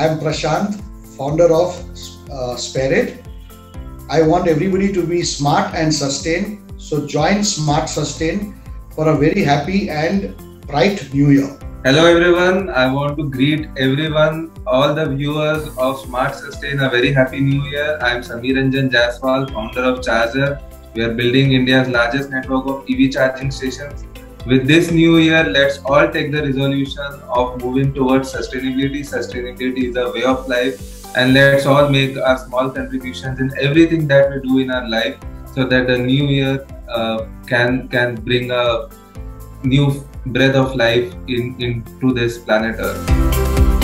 I am Prashant, founder of uh. I want everybody to be smart and sustain. So join Smart Sustain for a very happy and bright new year. Hello everyone, I want to greet everyone, all the viewers of Smart Sustain a very happy new year. I am Samir Ranjan Jaswal, founder of Charzer. We are building India's largest network of EV charging stations. With this new year, let's all take the resolution of moving towards sustainability. Sustainability is a way of life, and let's all make our small contributions in everything that we do in our life, so that the new year uh, can can bring a new breath of life in into this planet Earth.